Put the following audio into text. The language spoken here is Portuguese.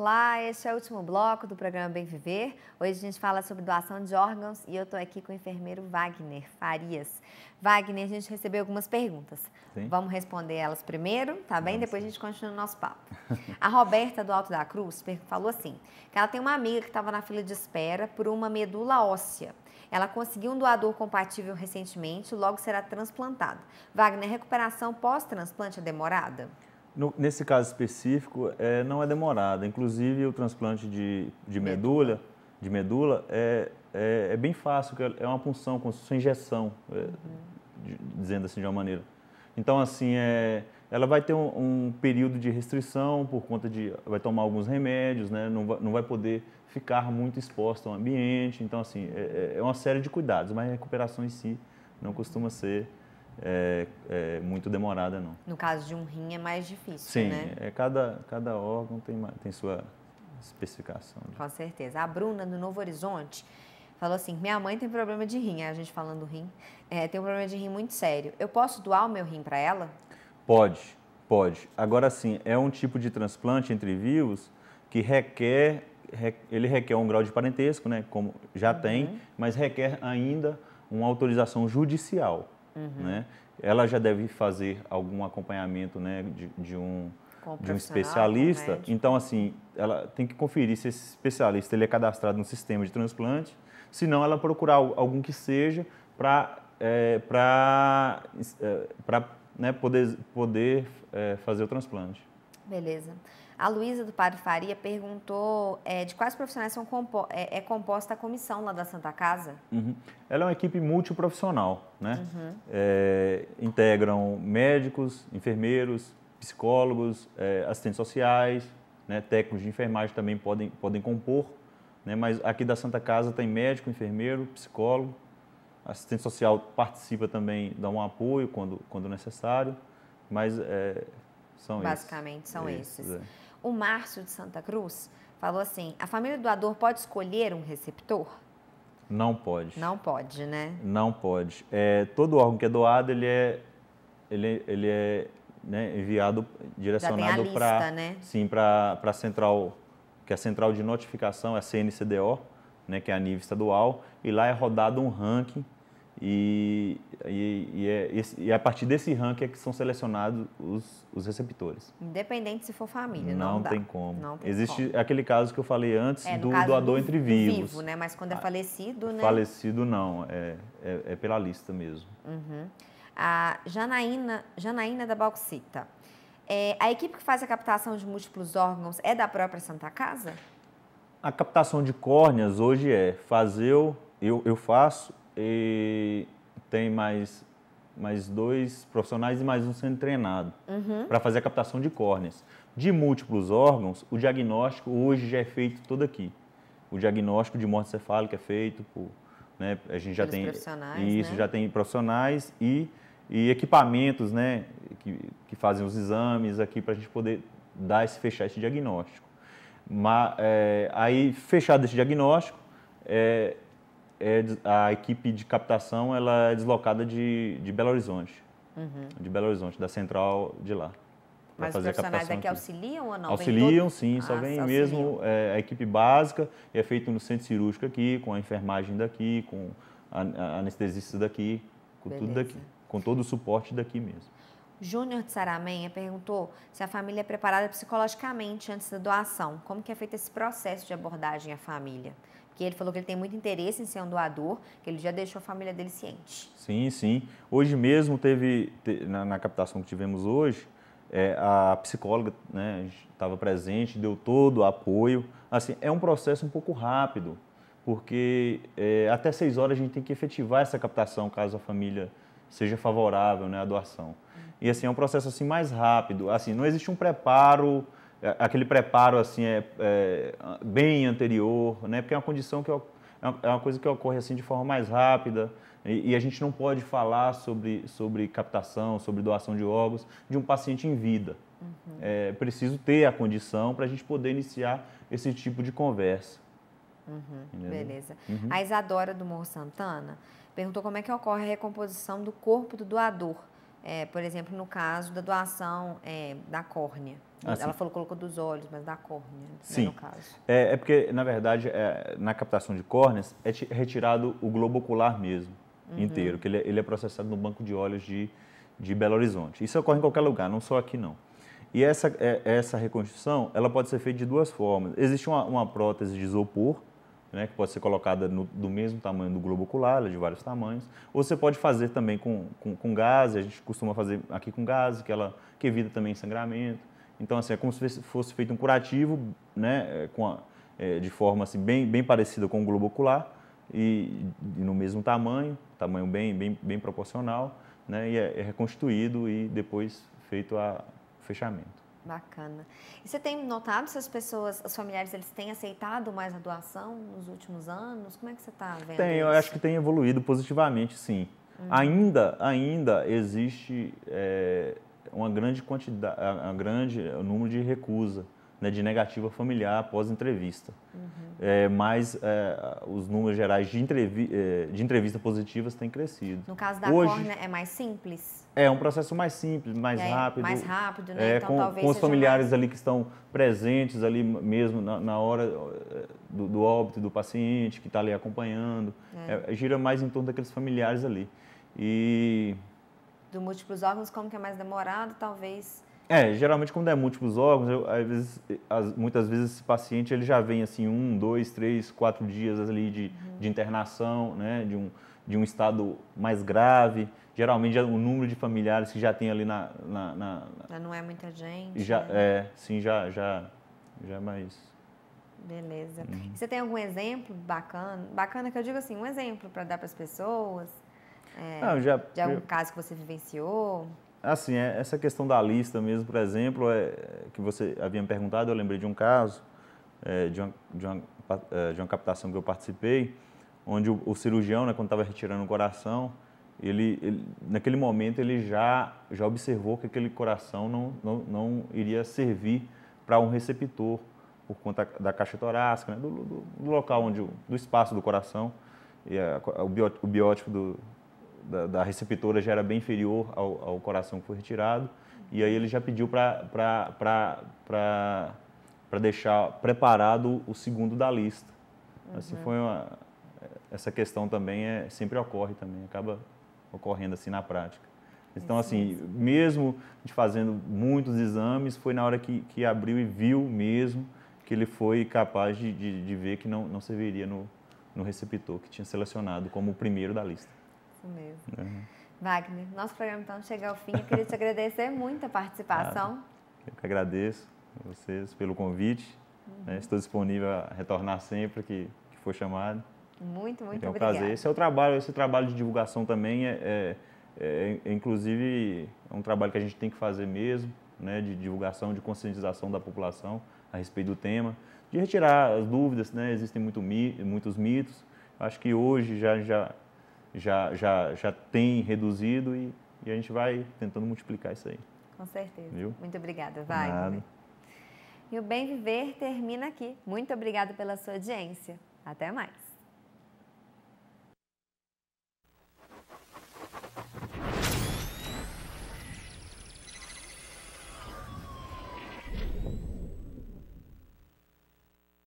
Olá, este é o último bloco do programa Bem Viver. Hoje a gente fala sobre doação de órgãos e eu estou aqui com o enfermeiro Wagner Farias. Wagner, a gente recebeu algumas perguntas. Sim. Vamos responder elas primeiro, tá bem? Nossa. Depois a gente continua o nosso papo. A Roberta do Alto da Cruz falou assim: que ela tem uma amiga que estava na fila de espera por uma medula óssea. Ela conseguiu um doador compatível recentemente, logo será transplantado. Wagner, recuperação pós-transplante é demorada? No, nesse caso específico, é, não é demorada. Inclusive, o transplante de, de medula, de medula é, é, é, bem fácil, é uma punção, se fosse injeção, é, uhum. de, dizendo assim de uma maneira. Então, assim, é, ela vai ter um, um, período de restrição por conta de... vai tomar alguns remédios, né? não, vai, não vai poder ficar muito exposta ao ambiente. Então, assim, é, é, é uma série de cuidados, mas a recuperação em si não costuma ser é, é, muito demorada, não. No caso de um rim é mais difícil, Sim, né? Sim, é, cada, cada órgão tem, tem sua especificação. Com certeza. A Bruna, do Novo Horizonte, falou assim, minha mãe tem problema de rim, a gente falando do rim, é, tem um problema de rim muito sério. Eu posso doar o meu rim para ela? Pode, pode. Agora sim, é um tipo de transplante entre vivos que requer, ele requer um grau de parentesco, né, como já uhum. tem, mas requer ainda uma autorização judicial. Uhum. Né? Ela já deve fazer algum acompanhamento né, de, de um, de um especialista. Então, assim, ela tem que conferir se esse especialista ele é cadastrado no sistema de transplante, se não, ela procurar algum que seja para é, para é, né, poder, poder é, fazer o transplante. Beleza. A Luísa do Padre Faria perguntou é, de quais profissionais são compo é, é, composta a comissão lá da Santa Casa? Uhum. Ela é uma equipe multiprofissional, né? Uhum. É, integram médicos, enfermeiros, psicólogos, é, assistentes sociais, né? técnicos de enfermagem também podem, podem compor, né? mas aqui da Santa Casa tem médico, enfermeiro, psicólogo, assistente social participa também, dá um apoio quando, quando necessário, mas é, são Basicamente esses. são esses. É. O Márcio de Santa Cruz falou assim: a família do doador pode escolher um receptor? Não pode. Não pode, né? Não pode. É, todo órgão que é doado, ele é, ele, ele é né, enviado, direcionado para né? sim, para a central, que é a central de notificação, é a CNCDO, né, que é a nível estadual, e lá é rodado um ranking e, e, e, é, e, é, a partir desse ranking é que são selecionados os, os receptores. Independente se for família, não, não tem como. Não tem Existe como. aquele caso que eu falei antes é, do doador do, entre vivos. Vivo, né? Mas quando é ah, falecido, né? Falecido não, é, é, é pela lista mesmo. Uhum. A Janaína, Janaína da Bauxita. É, a equipe que faz a captação de múltiplos órgãos é da própria Santa Casa? A captação de córneas hoje é fazer, eu, eu faço e tem mais, mais dois profissionais e mais um sendo treinado uhum. para fazer a captação de córneas. De múltiplos órgãos, o diagnóstico hoje já é feito todo aqui. O diagnóstico de morte cefálica é feito por, né, a gente já tem isso, né? já tem profissionais e, e equipamentos, né, que, que fazem os exames aqui para a gente poder dar esse fechar esse diagnóstico. Mas, é, aí fechado esse diagnóstico, é, é, a equipe de captação ela é deslocada de, de Belo Horizonte. Uhum. De Belo Horizonte, da central de lá. Mas fazer os profissionais daqui auxiliam ou não? Auxiliam, sim, ah, só vem mesmo é, a equipe básica, e é feito no centro cirúrgico aqui, com a enfermagem daqui, com a, a anestesista daqui, com Beleza. tudo daqui, com todo o suporte daqui mesmo. Júnior de Saramenha perguntou se a família é preparada psicologicamente antes da doação. Como que é feito esse processo de abordagem à família? que ele falou que ele tem muito interesse em ser um doador, que ele já deixou a família dele ciente. Sim, sim. Hoje mesmo teve, na, na captação que tivemos hoje, é, a psicóloga né, estava presente, deu todo o apoio. Assim, é um processo um pouco rápido, porque é, até seis horas a gente tem que efetivar essa captação, caso a família seja favorável né, à doação. E assim, é um processo assim mais rápido. Assim, não existe um preparo é, aquele preparo assim é, é, bem anterior, né? Porque é uma condição que é, é uma coisa que ocorre assim de forma mais rápida e, e, a gente não pode falar sobre sobre captação, sobre doação de órgãos de um paciente em vida. Uhum. É preciso ter a condição para a gente poder iniciar esse tipo de conversa. Uhum. Beleza. Uhum. A Isadora do Morro Santana perguntou como é que ocorre a recomposição do corpo do doador é, por exemplo, no caso da doação é, da córnea. Ah, Ela falou colocou dos olhos, mas da córnea, né, sim. no caso. É, é porque, na verdade, é, na captação de córneas é retirado o globo ocular mesmo, uhum. inteiro, que ele, é, ele, é processado no banco de olhos de, de Belo Horizonte. Isso ocorre em qualquer lugar, não só aqui não. E essa, é, essa reconstrução, ela pode ser feita de duas formas. Existe uma, uma prótese de isopor, né, que pode ser colocada no, do mesmo tamanho do globo ocular, ela é de vários tamanhos. Ou você pode fazer também com, com, com gás, a gente costuma fazer aqui com gás, que, ela, que evita também sangramento. Então, assim, é como se fosse feito um curativo, né, é, com a, é, de forma assim, bem, bem parecida com o globo ocular e, e no mesmo tamanho, tamanho bem, bem, bem proporcional, né, e é, é reconstituído e depois feito a fechamento. Bacana. E você tem notado se as pessoas, os familiares, eles têm aceitado mais a doação nos últimos anos? Como é que você está vendo Tem, isso? eu acho que tem evoluído positivamente, sim. Uhum. Ainda, ainda existe é, uma grande quantidade, um grande número de recusa né, de negativa familiar após entrevista. Uhum. É, mas é, os números gerais de, entrevi é, de entrevistas positivas têm crescido. No caso da Hoje, é mais simples? É um processo mais simples, mais é, rápido. Mais rápido, né? É, então, com, talvez com os familiares mais... ali que estão presentes ali mesmo na, na hora é, do, do, óbito do paciente, que está ali acompanhando. Gira mais em torno daqueles familiares ali. E... Do múltiplos órgãos, como que é mais demorado, talvez é, geralmente quando é múltiplos órgãos, eu, às vezes, as, muitas vezes esse paciente ele já vem assim um, dois, três, quatro dias ali de, uhum. de internação, né, de um, de um estado mais grave. Geralmente o número de familiares que já tem ali na, na, na já não é muita gente. Já né? é, sim, já já já é mais. Beleza. Uhum. Você tem algum exemplo bacana, bacana que eu digo assim, um exemplo para dar para as pessoas? É, não, já, de algum eu... caso que você vivenciou? Assim, é, essa questão da lista mesmo, por exemplo, é, que você havia me perguntado, eu lembrei de um caso, é, de, uma, de, uma, é, de uma captação que eu participei, onde o, o cirurgião, né, quando estava retirando o coração, ele, ele, naquele momento ele já, já observou que aquele coração não, não, não iria servir para um receptor por conta da caixa torácica, né, do, do, do, local onde do espaço do coração e a, o biótipo do, da, da, receptora já era bem inferior ao, ao, coração que foi retirado. E aí ele já pediu para deixar preparado o segundo da lista. Uhum. Assim foi uma, essa questão também é, sempre ocorre também, acaba ocorrendo assim na prática. Então, assim, mesmo fazendo muitos exames, foi na hora que, que abriu e viu mesmo que ele foi capaz de, de, de ver que não, não serviria no, no receptor que tinha selecionado como o primeiro da lista. Isso mesmo. Uhum. Wagner, nosso programa então chega ao fim. Eu queria te agradecer muito a participação. Ah, eu que agradeço a vocês pelo convite. Uhum. Né? Estou disponível a retornar sempre que, que for chamado. Muito, muito é um obrigada. prazer. Esse é o trabalho, esse trabalho de divulgação também é, é, é, é, inclusive é um trabalho que a gente tem que fazer mesmo, né, de divulgação, de conscientização da população a respeito do tema, de retirar as dúvidas, né, existem muito, muitos mitos. Acho que hoje já já já, já, já tem reduzido e, e a gente vai tentando multiplicar isso aí. Com certeza. Viu? Muito obrigada, Wagner. E o Bem Viver termina aqui. Muito obrigada pela sua audiência. Até mais.